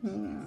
Yeah.